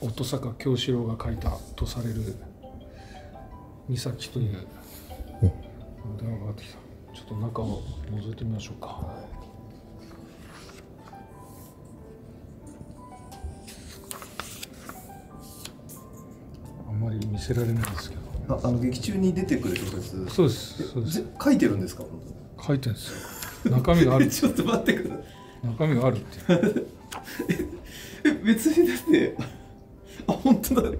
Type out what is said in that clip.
音坂京志郎が書いたとされる美咲という。電話がかかってきた。ちょっと中を覗いてみましょうか。あんまり見せられないですけど。ああの劇中に出てくる小説そうですそうです。ぜ書いてるんですか？書いてるんですよ。中身がある。ちょっと待ってください。中身があるって え別にだってあ本当だ